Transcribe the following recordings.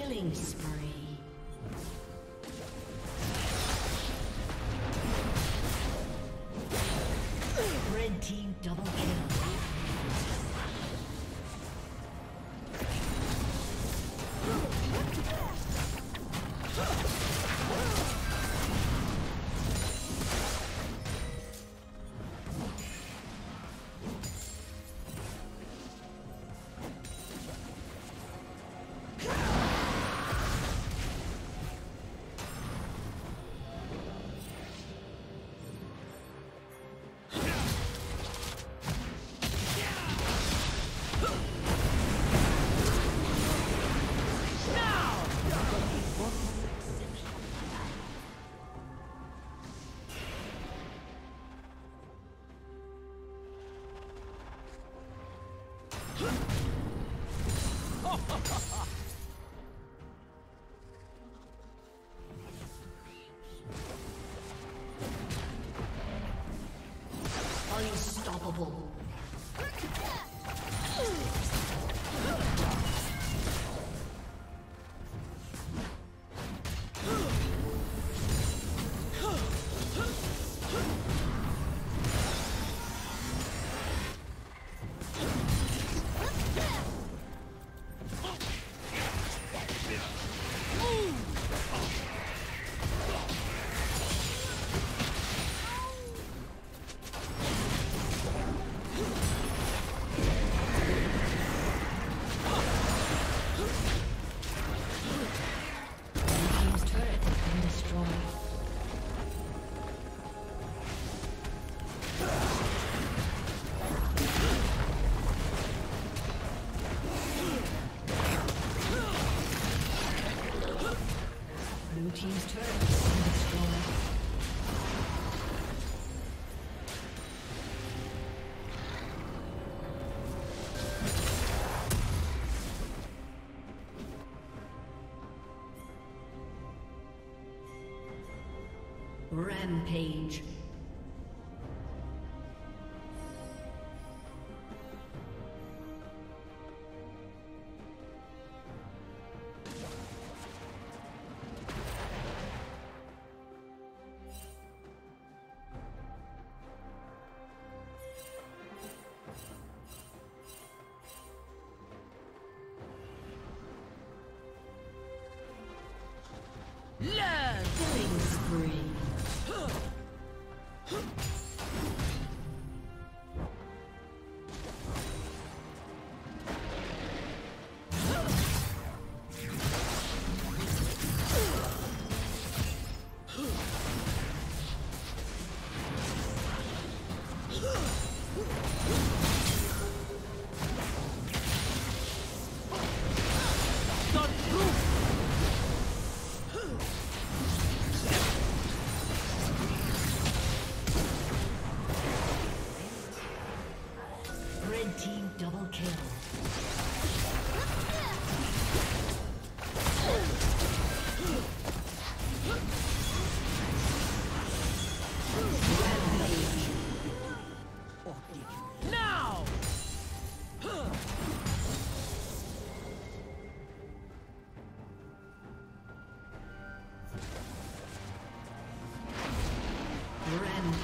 Killing spree. Unstoppable. Rampage.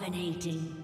Dominating.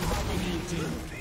Dominating.